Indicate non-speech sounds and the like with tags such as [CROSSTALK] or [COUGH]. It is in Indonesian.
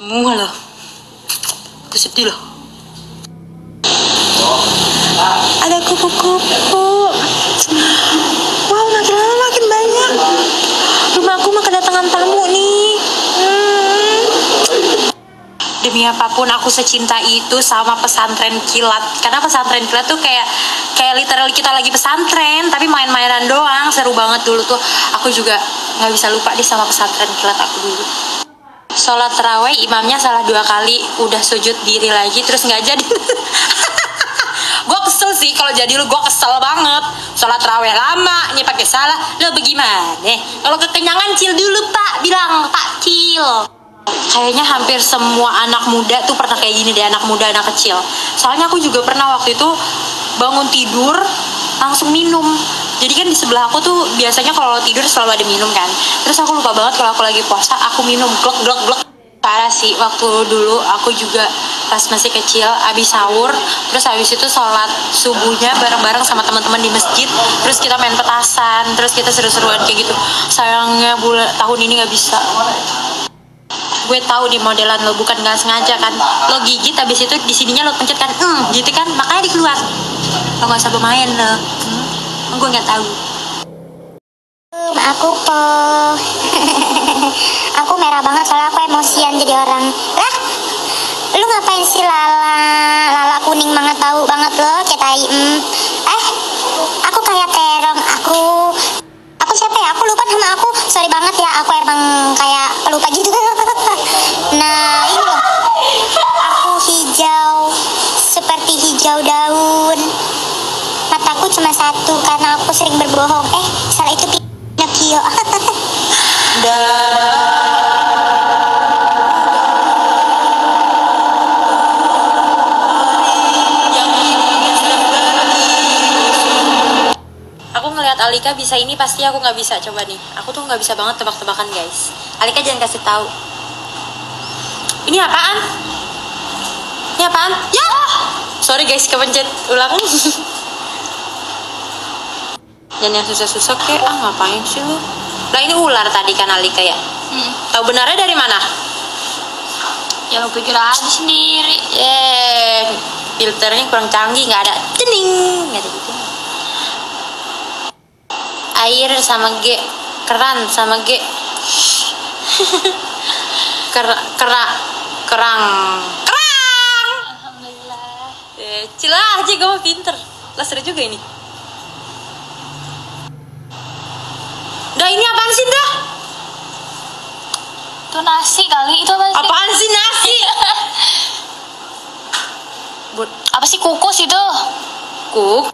Semua loh. Aku sedih loh. Ada kupu-kupu. Wow, makin lama makin banyak. Rumahku mah kedatangan tamu nih. Hmm. Demi apa pun aku secinta itu sama pesantren kilat. Karena pesantren kilat tuh kayak kayak literally kita lagi pesantren, tapi main-mainan doang. Seru banget dulu tuh. Aku juga nggak bisa lupa deh sama pesantren kilat aku dulu. Sholat terawih imamnya salah dua kali, udah sujud diri lagi terus nggak jadi. [LAUGHS] gue kesel sih kalau jadi lu gue kesel banget. Sholat terawih lama nih pakai salah. Lo bagaimana? Kalau kekenyangan cil dulu pak. Bilang pak cil. Kayaknya hampir semua anak muda tuh pernah kayak gini deh anak muda anak kecil. Soalnya aku juga pernah waktu itu bangun tidur langsung minum jadi kan di sebelah aku tuh biasanya kalau tidur selalu ada minum kan. Terus aku lupa banget kalau aku lagi puasa aku minum glek glek glek parah sih waktu dulu aku juga pas masih kecil abis sahur terus habis itu sholat subuhnya bareng-bareng sama teman-teman di masjid terus kita main petasan terus kita seru-seruan kayak gitu. Sayangnya bulan tahun ini nggak bisa. Gue tahu di modelan lo bukan nggak sengaja kan. Lo gigit habis itu di sininya lo pencet kan hmm, gitu kan makanya dikeluar. Lo nggak usah bermain lo. Hmm, gue nggak tahu. Um, aku po [LAUGHS] aku merah banget soalnya aku emosian jadi orang. Lah lu ngapain sih lala? Lala kuning banget tahu banget lo kayak tai mm. eh aku kayak terong. Aku aku siapa ya? Aku lupa nama aku. Sorry banget ya aku emang kayak pelupa gitu. [LAUGHS] Nah ini. Aku hijau seperti hijau daun cuma satu karena aku sering berbohong eh salah itu Pinocchio [LAUGHS] Aku ngelihat Alika bisa ini pasti aku nggak bisa coba nih. Aku tuh nggak bisa banget tebak-tebakan guys. Alika jangan kasih tahu. Ini apaan? Ini apaan? Ya! Sorry guys, kepencet ulang. [LAUGHS] Dan yang susah-susah kayak ah ngapain sih lu? Lah ini ular tadi kan Alika ya. Hmm. Tahu benarnya dari mana? Ya lo pikir aja sendiri. Eh, filternya kurang canggih, nggak ada cening, nggak ada gitu. Air sama G, keran sama G. [LAUGHS] Ker, kera, kerang, kerang. Alhamdulillah. Eh, cilah aja gue pinter. Lah seru juga ini. Dah ini apaan sih dah? Itu nasi kali, itu apa sih? Apaan sih nasi? [LAUGHS] Apa sih kukus itu? kuk,